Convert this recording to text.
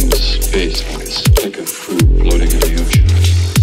Space like a stick of food floating in the ocean.